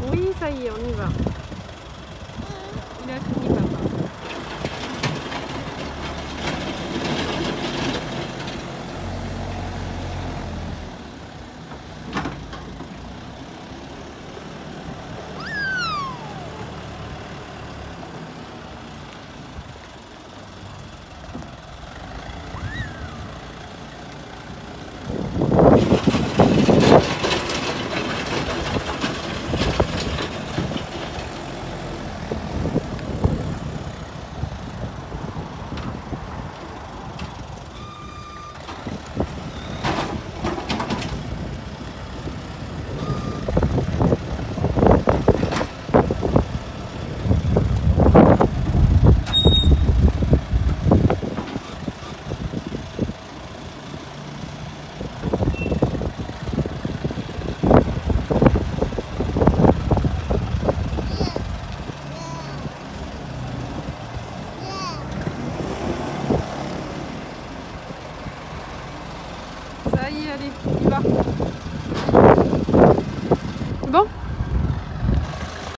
Oui, ça y est, on y va. allez, allez, on y va. Bon?